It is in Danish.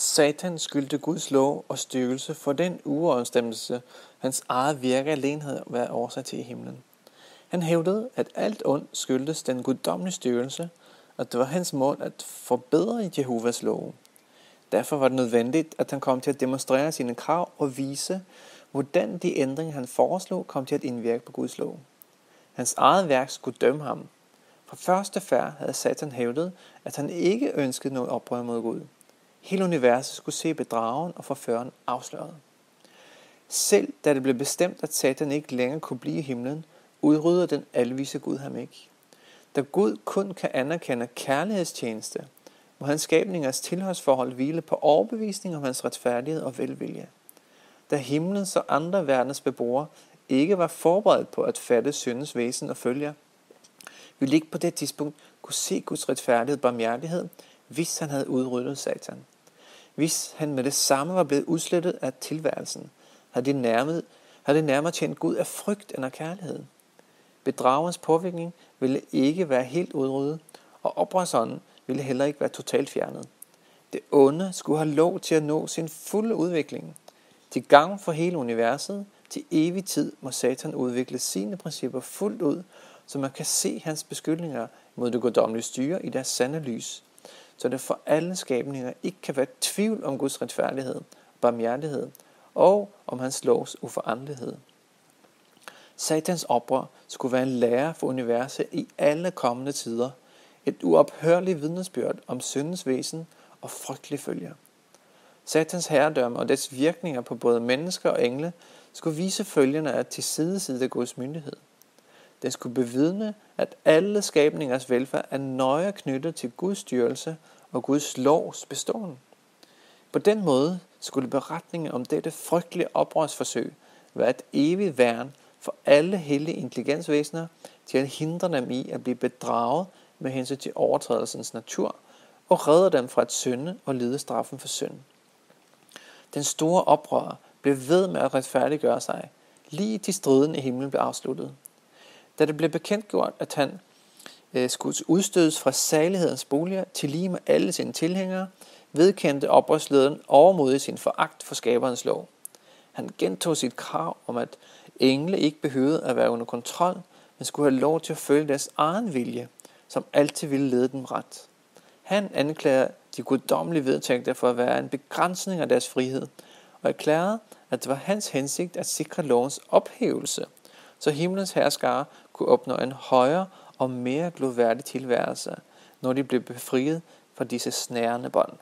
Satan skyldte Guds lov og styrkelse for den uoverensstemmelse, hans eget virke alene havde været årsag til i himlen. Han hævdede, at alt ondt skyldtes den guddommelige styrkelse, og det var hans mål at forbedre Jehovas lov. Derfor var det nødvendigt, at han kom til at demonstrere sine krav og vise, hvordan de ændringer, han foreslog, kom til at indvirke på Guds lov. Hans eget værk skulle dømme ham. Fra første færd havde Satan hævdet, at han ikke ønskede noget oprør mod Gud. Hele universet skulle se bedragen og forføren afsløret. Selv da det blev bestemt, at Satan ikke længere kunne blive i himlen, udrydder den alvise Gud ham ikke. Da Gud kun kan anerkende kærlighedstjeneste, må hans skabningers tilhørsforhold hvile på overbevisning om hans retfærdighed og velvilje. Da himlens og andre verdens beboere ikke var forberedt på at fatte syndens væsen og følger, ville ikke på det tidspunkt kunne se Guds retfærdighed og barmhjertighed, hvis han havde udryddet Satan. Hvis han med det samme var blevet udslettet af tilværelsen, havde det nærmet, havde det nærmere tjent Gud af frygt end af kærlighed. Bedragerens påvirkning ville ikke være helt udryddet, og oprørsånden ville heller ikke være totalt fjernet. Det onde skulle have lov til at nå sin fulde udvikling. Til gang for hele universet, til evig tid må Satan udvikle sine principper fuldt ud, så man kan se hans beskyldninger mod det guddommelige styre i deres sande lys, så det for alle skabninger ikke kan være tvivl om Guds retfærdighed barmhjertighed, og om hans lovs uforandelighed. Satans oprør skulle være en lærer for universet i alle kommende tider, et uophørligt vidnesbyrd om syndens væsen og frygtelige følger. Satans herredømme og dets virkninger på både mennesker og engle skulle vise følgerne af tilsideside Guds myndighed. Den skulle bevidne, at alle skabningers velfærd er nøje knyttet til Guds styrelse og Guds lovs beståen. På den måde skulle beretningen om dette frygtelige oprørsforsøg være et evigt værn for alle hellige intelligensvæsener til at hindre dem i at blive bedraget med hensyn til overtrædelsens natur og redde dem fra at synde og lide straffen for synd. Den store oprører blev ved med at retfærdiggøre sig, lige til striden i himlen blev afsluttet. Da det blev bekendtgjort, at han øh, skulle udstødes fra salighedens boliger til lige med alle sine tilhængere, vedkendte oprørslederen overmodig sin foragt for skaberens lov. Han gentog sit krav om, at engle ikke behøvede at være under kontrol, men skulle have lov til at følge deres egen vilje, som altid ville lede dem ret. Han anklager de guddommelige vedtægter for at være en begrænsning af deres frihed, og erklærede, at det var hans hensigt at sikre lovens ophævelse, så himlens herskare kunne opnå en højere og mere gloværdig tilværelse, når de blev befriet fra disse snærende bånd.